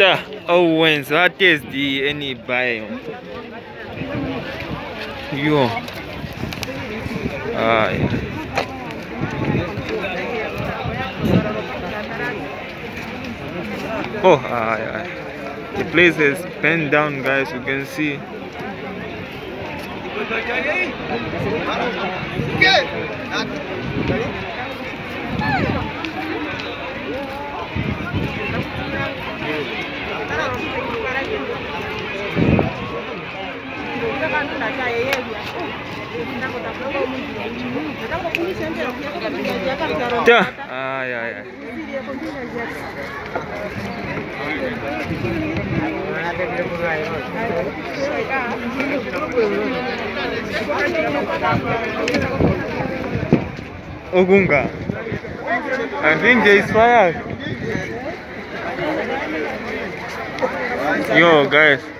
Ta Owens hatezdi any buy. Yo. Ah, yeah. Oh, ah, yeah. The place is bent down, guys. You can see. Ta. Ah, yeah, yeah. Ogunga. I think there is fire. Yo, guys.